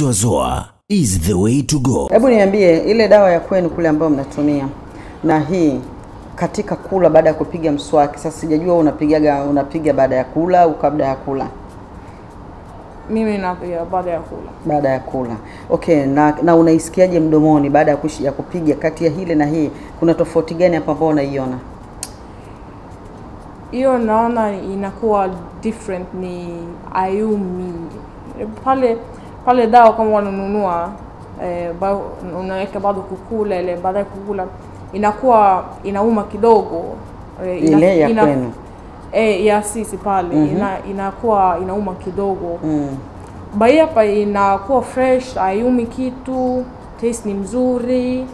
Zoazoa is the way to go. Hebu niambie ile dawa ya kwenu kule ambayo mnatumia na hii katika kula baada ya kupiga mswaki. Sasa sijajua unapigaga unapiga baada ya kula au kabla ya kula? Mimi napiga baada ya kula. Baada ya kula. Okay, na, na unaisikiaje mdomoni baada ya, kushi, ya kupiga kati ya hile na hii? Kuna tofauti gani hapa ambao unaiona? Hiyo naona inakuwa different, ni ayumi pale pale dawa kama wananunua eh, ba, unaweka bado kukula ile, baadaye kukula inakuwa inauma kidogo eh, Ile ya ina, kwenu. eh, ya sisi pale mm -hmm. ina, inakuwa inauma kidogo Mm. bai hapa inakuwa fresh, ayumi kitu, taste ni mzuri